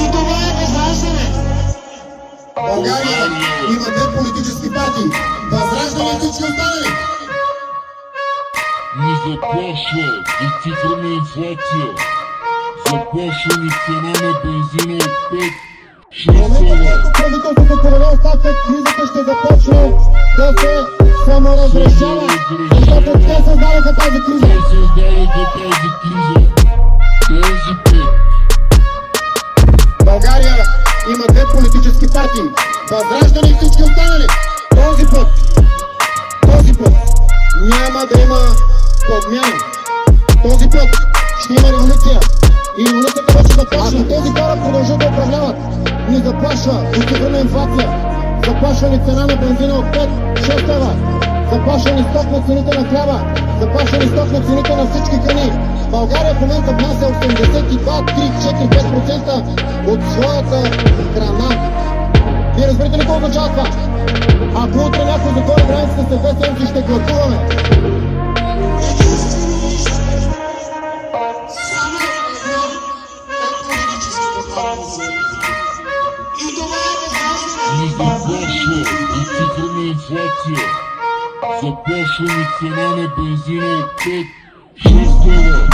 И това е възраждане. България има две политически партии. Възраждане и всички останали. Не заплашва и цифрна инфлация. Заплашва ни цена на бензина от 5 Правителството корона оставка, кризата ще започне да се саморазрешава, защото те създадаха тази криза. Те създадаха тази криза. България има две политически партии. Възраждане и всички останали. Този път, този път няма да има подмяна. Този път ще има революция. И революцията вече започна. Ако тези хора продължат да управляват, ни заплашва двуцифрена инфлация, заплашва ни цена на бензина от 5-6 лева, заплашва ни сток на цените на хляба, заплашва ни сток на цените на всички храни. България в момента внася 82, 3, 4, 5% от своята храна. Вие разбирате ли какво означава това? Ако утре някой затвори границите след две седмици, ще гласуваме. Инфлация. Заплашва ни цена на бензина от 5 6 лева.